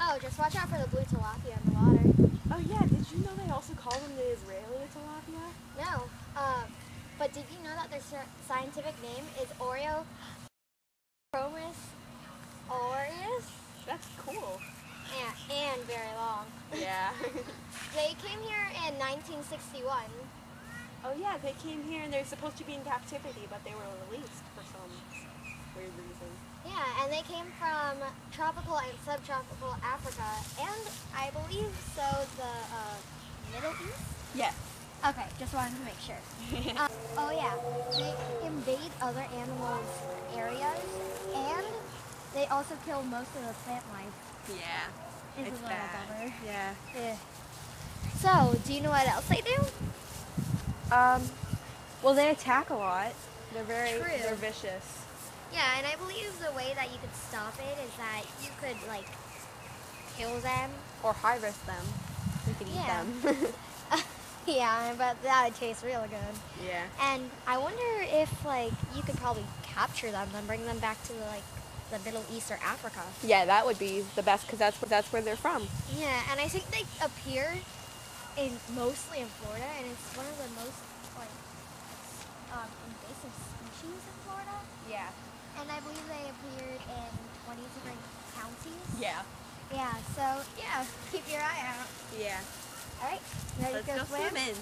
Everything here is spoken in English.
Oh, just watch out for the blue tilapia in the water. Oh yeah, did you know they also call them the Israeli tilapia? No. Uh, but did you know that their scientific name is Oreo Chromis aureus? That's cool. And, and very long. Yeah. They came here in 1961. oh yeah, they came here and they're supposed to be in captivity, but they were released for some and they came from tropical and subtropical Africa, and I believe so the uh, Middle East. Yes. Okay, just wanted to make sure. Uh, oh yeah, they invade other animals' areas, and they also kill most of the plant life. yeah. It's, It's bad. bummer. Yeah. Yeah. So, do you know what else they do? Um. Well, they attack a lot. They're very. True. They're vicious. Yeah, and I believe the way that you could stop it is that you could like kill them. Or harvest them. Can eat Yeah. them. yeah, but that would taste really good. yeah. And I wonder if like you could probably capture them and bring them back to like the Middle East or Africa. Yeah, that would be the best because that's where that's where they're from. Yeah, and I think they appear in mostly in Florida, and it's one of the most like um, invasive species in Florida. Yeah. And I believe they appeared in 20 different counties. Yeah. Yeah, so yeah, keep your eye out. Yeah. All right, ready Let's to go go swim? swimming.